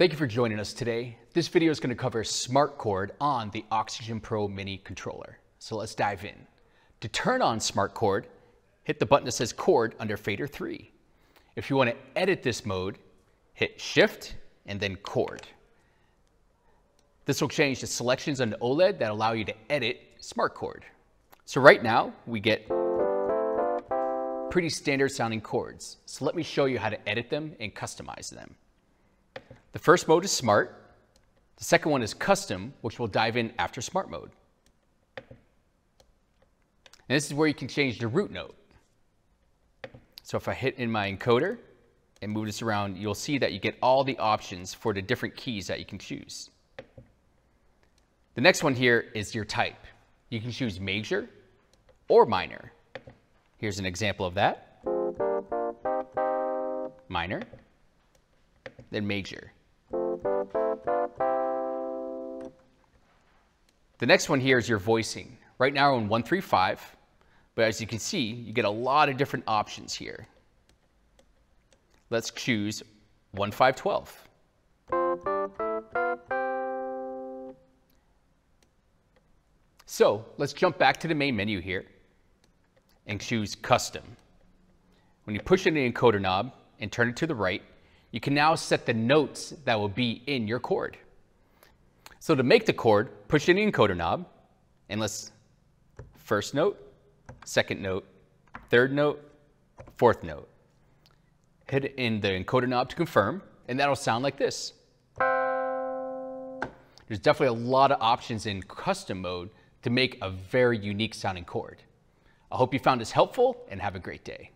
Thank you for joining us today. This video is going to cover Smart Chord on the Oxygen Pro Mini controller. So let's dive in. To turn on Smart Chord, hit the button that says Chord under Fader 3. If you want to edit this mode, hit Shift and then Chord. This will change the selections on the OLED that allow you to edit Smart Chord. So right now, we get pretty standard sounding chords. So let me show you how to edit them and customize them. The first mode is smart. The second one is custom, which we'll dive in after smart mode. And this is where you can change the root note. So if I hit in my encoder and move this around, you'll see that you get all the options for the different keys that you can choose. The next one here is your type. You can choose major or minor. Here's an example of that. Minor, then major. The next one here is your voicing. Right now we're on 135, but as you can see, you get a lot of different options here. Let's choose 1512. So let's jump back to the main menu here and choose custom. When you push in the encoder knob and turn it to the right, you can now set the notes that will be in your chord. So to make the chord, push in the encoder knob, and let's first note, second note, third note, fourth note. Hit in the encoder knob to confirm, and that'll sound like this. There's definitely a lot of options in custom mode to make a very unique sounding chord. I hope you found this helpful and have a great day.